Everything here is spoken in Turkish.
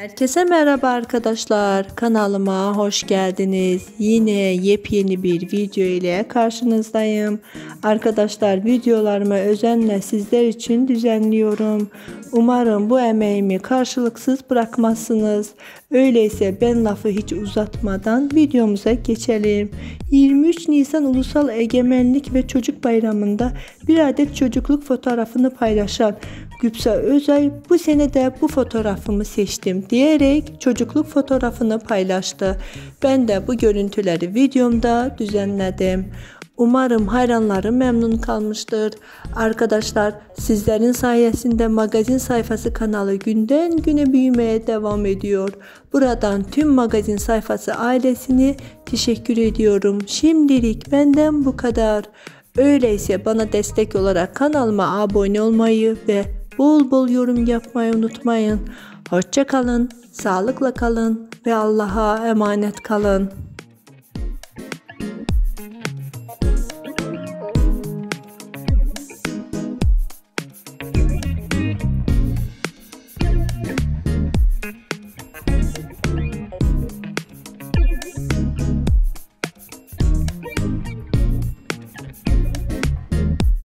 Herkese merhaba arkadaşlar. Kanalıma hoş geldiniz. Yine yepyeni bir video ile karşınızdayım. Arkadaşlar videolarımı özenle sizler için düzenliyorum. Umarım bu emeğimi karşılıksız bırakmazsınız. Öyleyse ben lafı hiç uzatmadan videomuza geçelim. 23 Nisan Ulusal Egemenlik ve Çocuk Bayramı'nda bir adet çocukluk fotoğrafını paylaşan Güpsa Özay bu sene de bu fotoğrafımı seçtim diyerek çocukluk fotoğrafını paylaştı. Ben de bu görüntüleri videomda düzenledim. Umarım hayranlarım memnun kalmıştır. Arkadaşlar sizlerin sayesinde magazin sayfası kanalı günden güne büyümeye devam ediyor. Buradan tüm magazin sayfası ailesini teşekkür ediyorum. Şimdilik benden bu kadar. Öyleyse bana destek olarak kanalıma abone olmayı ve bol bol yorum yapmayı unutmayın. Hoşça kalın, sağlıkla kalın ve Allah'a emanet kalın.